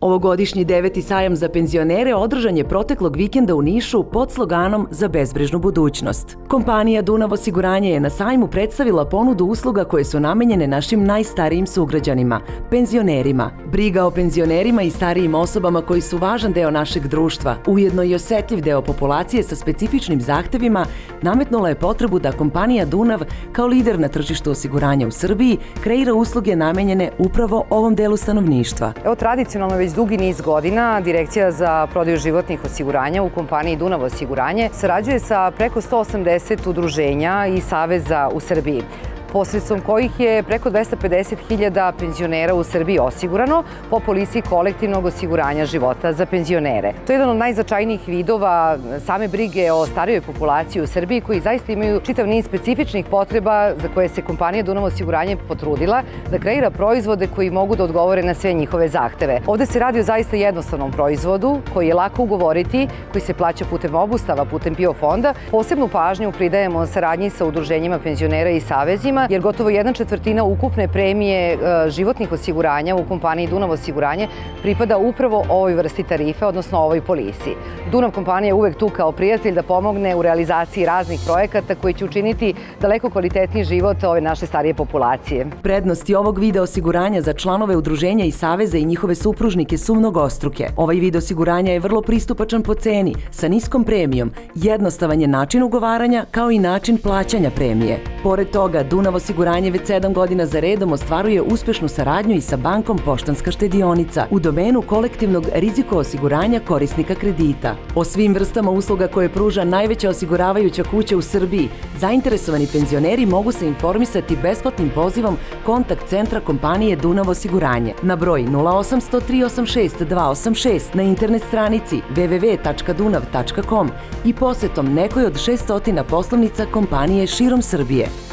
Ovogodišnji deveti sajam za penzionere održan je proteklog vikenda u Nišu pod sloganom Za bezbrižnu budućnost. Kompanija Dunav Osiguranje je na sajmu predstavila ponudu usluga koje su namenjene našim najstarijim sugrađanima, penzionerima. Briga o penzionerima i starijim osobama koji su važan deo našeg društva, ujedno i osetljiv deo populacije sa specifičnim zahtevima, nametnula je potrebu da kompanija Dunav, kao lider na tržištu osiguranja u Srbiji, kreira usluge namenjene upravo ovom delu stanovništva. Evo, tradicionalno već dugi niz godina Direkcija za prodaju životnih osiguranja u kompaniji Dunav Osiguranje sarađuje sa preko 180 udruženja i saveza u Srbiji posredstvom kojih je preko 250.000 penzionera u Srbiji osigurano po policiji kolektivnog osiguranja života za penzionere. To je jedan od najzačajnijih vidova same brige o starijoj populaciji u Srbiji koji zaista imaju čitav niz specifičnih potreba za koje se kompanija Dunav osiguranje potrudila da kreira proizvode koji mogu da odgovore na sve njihove zahteve. Ovde se radi o zaista jednostavnom proizvodu koji je lako ugovoriti, koji se plaća putem obustava, putem PIO fonda. Posebnu pažnju pridajemo saradnji sa udruženjima penzionera i savezima godinama, jer gotovo jedna četvrtina ukupne premije e, životnih osiguranja u kompaniji Dunav osiguranje pripada upravo ovoj vrsti tarife, odnosno ovoj polisi. Dunav kompanija je uvek tu kao prijatelj da pomogne u realizaciji raznih projekata koji će učiniti daleko kvalitetniji život ove naše starije populacije. Prednosti ovog vida osiguranja za članove udruženja i saveza i njihove supružnike su mnogostruke. Ovaj vid osiguranja je vrlo pristupačan po ceni, sa niskom premijom, jednostavan je način ugovaranja kao i način plaćanja premije. Pored toga, Dunav Dunav osiguranje već 7 godina za redom ostvaruje uspešnu saradnju i sa bankom Poštanska štedionica u domenu kolektivnog riziko osiguranja korisnika kredita. O svim vrstama usluga koje pruža najveća osiguravajuća kuća u Srbiji, zainteresovani penzioneri mogu se informisati besplatnim pozivom kontakt centra kompanije Dunav osiguranje na broj 0800 386 286 na internet stranici www.dunav.com i posetom nekoj od 600 poslovnica kompanije širom Srbije.